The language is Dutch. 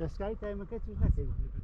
Das Sky Time Market ist nicht